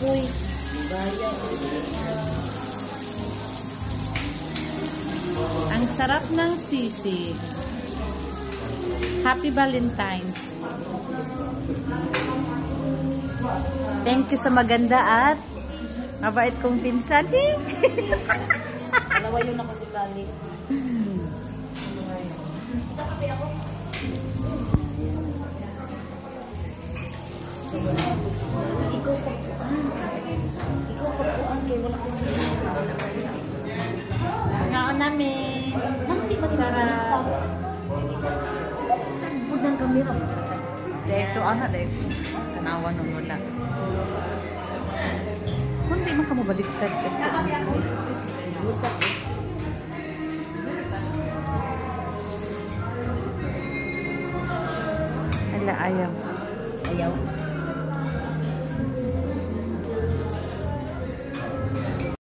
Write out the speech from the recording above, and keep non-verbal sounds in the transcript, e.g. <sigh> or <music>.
apoy. Gaya. Ang sarap ng sisig. Happy Valentine's. Thank you sa maganda at mabait kong pinsan. <laughs> Dalawa yun ako si Kali. Ikaw pagpuan. kami. Nanti magsara. Tagpod ng kamera. Dekto, ana, ah, dekto. Tanawan ng mula. Kunti man ka mabaliktad. Ala, ayaw. Ayaw.